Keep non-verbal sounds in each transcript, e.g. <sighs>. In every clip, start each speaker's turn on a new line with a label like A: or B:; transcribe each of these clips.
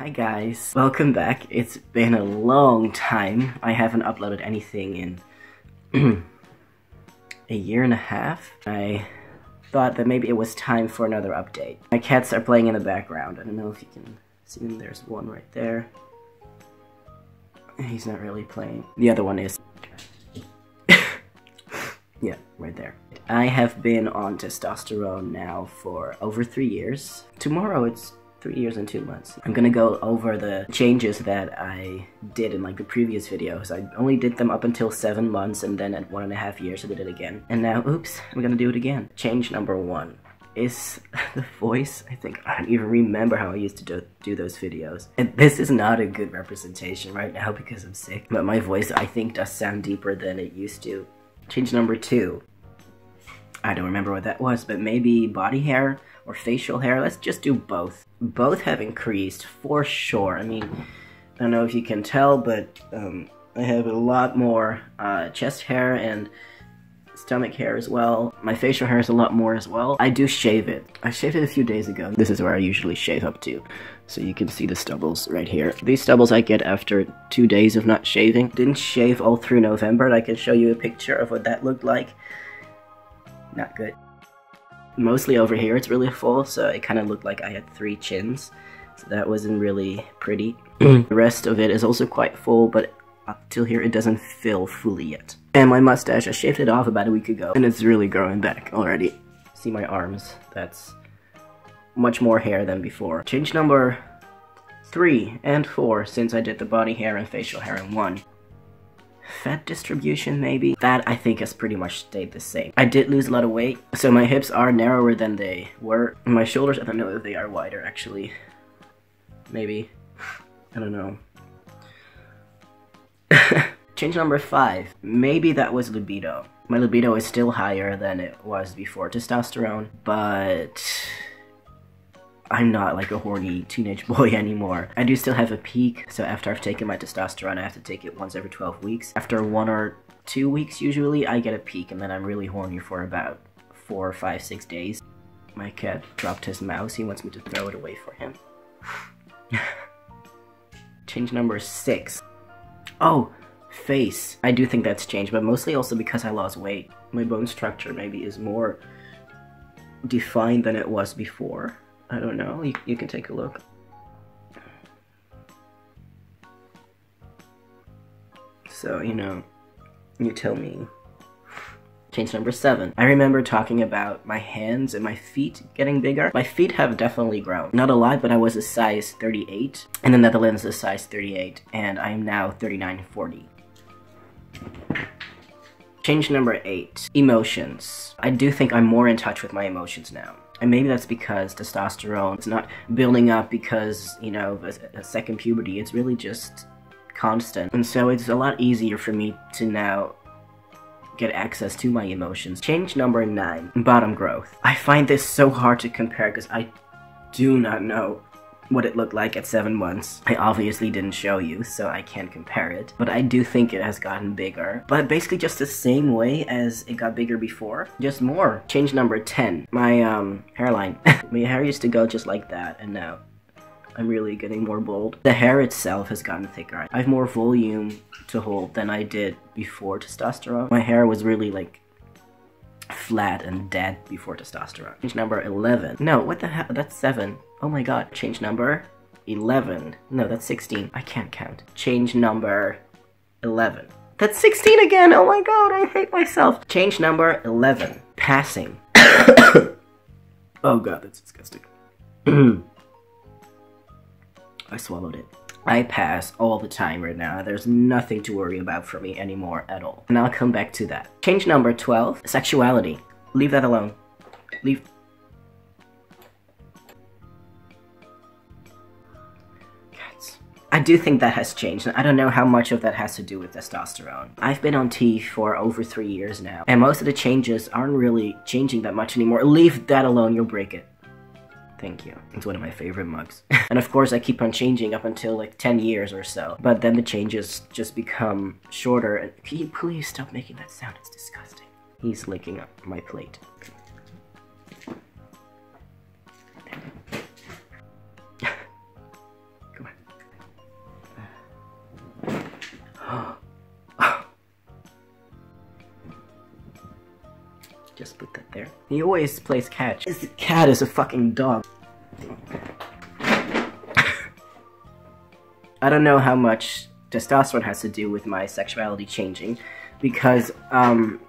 A: Hi guys, welcome back. It's been a long time. I haven't uploaded anything in <clears throat> a year and a half. I thought that maybe it was time for another update. My cats are playing in the background. I don't know if you can see them. There's one right there. He's not really playing. The other one is. <laughs> yeah, right there. I have been on testosterone now for over three years. Tomorrow it's three years and two months. I'm gonna go over the changes that I did in like the previous videos. I only did them up until seven months and then at one and a half years I did it again. And now, oops, I'm gonna do it again. Change number one is <laughs> the voice. I think I don't even remember how I used to do, do those videos. And this is not a good representation right now because I'm sick. But my voice I think does sound deeper than it used to. Change number two. I don't remember what that was, but maybe body hair or facial hair. Let's just do both. Both have increased for sure. I mean, I don't know if you can tell, but um, I have a lot more uh, chest hair and stomach hair as well. My facial hair is a lot more as well. I do shave it. I shaved it a few days ago. This is where I usually shave up to. So you can see the stubbles right here. These stubbles I get after two days of not shaving. Didn't shave all through November. I can show you a picture of what that looked like. Not good. Mostly over here it's really full, so it kind of looked like I had three chins. So that wasn't really pretty. Mm. the rest of it is also quite full, but up till here it doesn't fill fully yet. And my mustache, I shaved it off about a week ago, and it's really growing back already. See my arms, that's much more hair than before. Change number three and four since I did the body hair and facial hair in one. Fat distribution, maybe? That, I think, has pretty much stayed the same. I did lose a lot of weight, so my hips are narrower than they were. My shoulders, I don't know if they are wider, actually. Maybe. I don't know. <laughs> Change number five. Maybe that was libido. My libido is still higher than it was before testosterone, but I'm not like a horny teenage <laughs> boy anymore. I do still have a peak, so after I've taken my testosterone, I have to take it once every 12 weeks. After one or two weeks, usually, I get a peak, and then I'm really horny for about four, five, six days. My cat dropped his mouse. He wants me to throw it away for him. <sighs> Change number six. Oh, face. I do think that's changed, but mostly also because I lost weight. My bone structure maybe is more defined than it was before. I don't know. You, you can take a look. So, you know, you tell me. Change number seven. I remember talking about my hands and my feet getting bigger. My feet have definitely grown. Not a lot, but I was a size 38. And the Netherlands is size 38. And I am now 39 40. Change number eight. Emotions. I do think I'm more in touch with my emotions now. And maybe that's because testosterone is not building up because, you know, a, a, second puberty. It's really just constant. And so it's a lot easier for me to now get access to my emotions. Change number nine, bottom growth. I find this so hard to compare because I do not know what it looked like at 7 months. I obviously didn't show you, so I can't compare it. But I do think it has gotten bigger. But basically just the same way as it got bigger before. Just more. Change number 10. My um, hairline. <laughs> My hair used to go just like that, and now I'm really getting more bold. The hair itself has gotten thicker. I have more volume to hold than I did before testosterone. My hair was really like flat and dead before testosterone. Change number 11. No, what the hell? That's 7. Oh my god. Change number 11. No, that's 16. I can't count. Change number 11. That's 16 again! Oh my god, I hate myself. Change number 11. Passing. <coughs> oh god, that's disgusting. <clears throat> I swallowed it. I pass all the time right now. There's nothing to worry about for me anymore at all. And I'll come back to that. Change number 12, sexuality. Leave that alone. Leave... Cats. I do think that has changed, and I don't know how much of that has to do with testosterone. I've been on T for over three years now, and most of the changes aren't really changing that much anymore. Leave that alone, you'll break it. Thank you. It's one of my favorite mugs. <laughs> and of course I keep on changing up until like 10 years or so. But then the changes just become shorter. And can you please stop making that sound? It's disgusting. He's licking up my plate. Come on. <gasps> Just put that there. He always plays catch. This cat is a fucking dog. <laughs> I don't know how much testosterone has to do with my sexuality changing because um,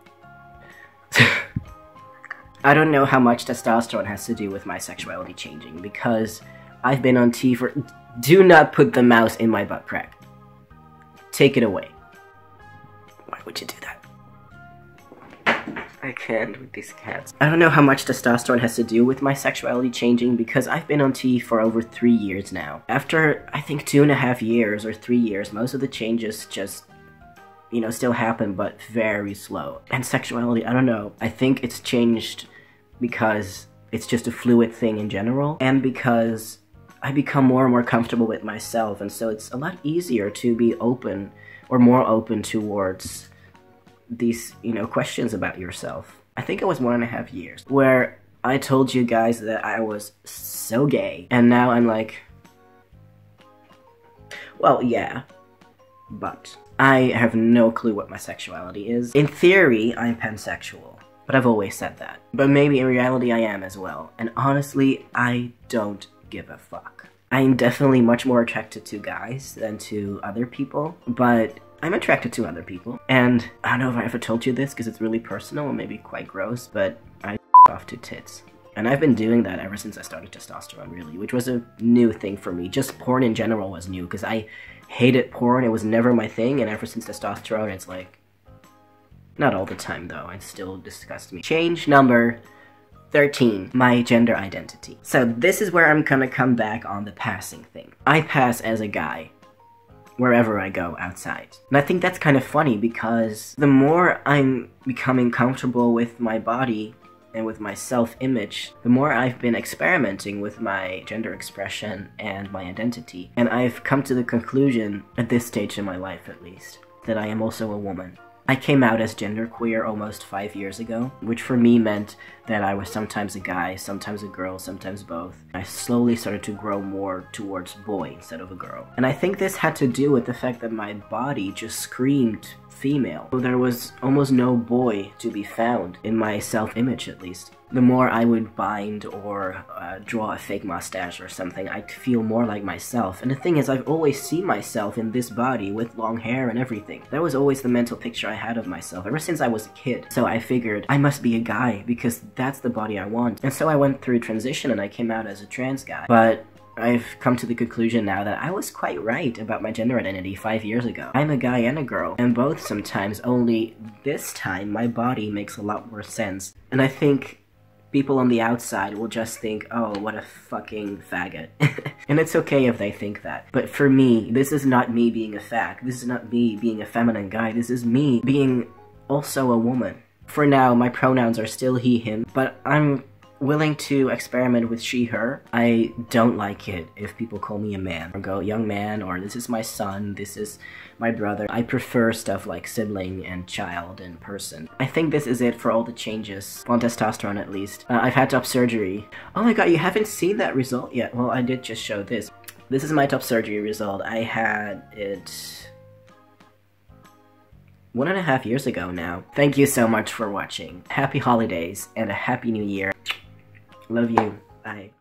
A: <laughs> I don't know how much testosterone has to do with my sexuality changing, because I've been on T for- Do not put the mouse in my butt crack. Take it away. Why would you do that? I can't with these cats. I don't know how much testosterone has to do with my sexuality changing because I've been on T for over three years now. After, I think, two and a half years or three years, most of the changes just, you know, still happen, but very slow. And sexuality, I don't know. I think it's changed because it's just a fluid thing in general, and because I become more and more comfortable with myself, and so it's a lot easier to be open or more open towards these, you know, questions about yourself. I think it was one and a half years where I told you guys that I was so gay, and now I'm like, well, yeah, but I have no clue what my sexuality is. In theory, I'm pansexual, but I've always said that. But maybe in reality I am as well, and honestly, I don't give a fuck. I'm definitely much more attracted to guys than to other people, but I'm attracted to other people. And I don't know if I ever told you this because it's really personal and maybe quite gross, but I <laughs> off to tits. And I've been doing that ever since I started testosterone, really, which was a new thing for me. Just porn in general was new because I hated porn. It was never my thing, and ever since testosterone, it's like. Not all the time, though. It still disgusts me. Change number 13. My gender identity. So, this is where I'm gonna come back on the passing thing. I pass as a guy wherever I go outside. And I think that's kind of funny because the more I'm becoming comfortable with my body and with my self-image, the more I've been experimenting with my gender expression and my identity. And I've come to the conclusion, at this stage in my life at least, that I am also a woman. I came out as genderqueer almost five years ago, which for me meant that I was sometimes a guy, sometimes a girl, sometimes both. I slowly started to grow more towards boy instead of a girl. And I think this had to do with the fact that my body just screamed female. There was almost no boy to be found, in my self-image at least. The more I would bind or uh, draw a fake mustache or something, I'd feel more like myself. And the thing is, I've always seen myself in this body with long hair and everything. That was always the mental picture I had of myself ever since I was a kid. So I figured I must be a guy because that's the body I want. And so I went through transition and I came out as a trans guy. But I've come to the conclusion now that I was quite right about my gender identity five years ago. I'm a guy and a girl, and both sometimes, only this time my body makes a lot more sense. And I think people on the outside will just think, oh, what a fucking faggot. <laughs> and it's okay if they think that. But for me, this is not me being a fag. This is not me being a feminine guy. This is me being also a woman. For now, my pronouns are still he, him, but I'm willing to experiment with she, her. I don't like it if people call me a man or go young man or this is my son, this is my brother. I prefer stuff like sibling and child and person. I think this is it for all the changes, on testosterone at least. Uh, I've had top surgery. Oh my god, you haven't seen that result yet? Well, I did just show this. This is my top surgery result. I had it one and a half years ago now. Thank you so much for watching. Happy holidays and a happy new year. Love you. Bye.